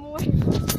amor.